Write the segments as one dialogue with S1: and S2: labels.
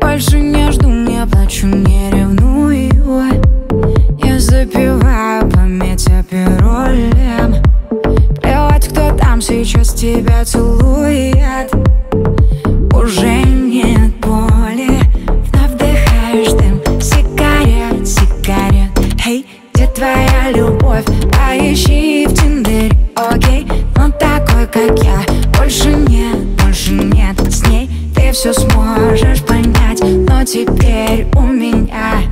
S1: больше не жду, не плачу, не ревную. Я запиваю память оперолем Плевать, кто там сейчас тебя целует. Теперь у меня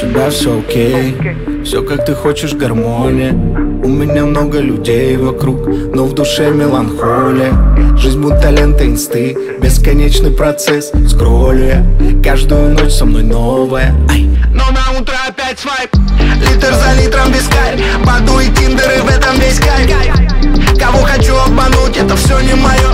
S2: тебя все окей. Все как ты хочешь, гармония. У меня много людей вокруг, но в душе меланхолия. Жизнь будто лента инсты, бесконечный процесс Скроллю я, каждую ночь со мной новая. Но на утро опять свайп. Литр за литром вискарь Баду и тиндеры в этом весь кайф. Кого хочу обмануть, это все не мое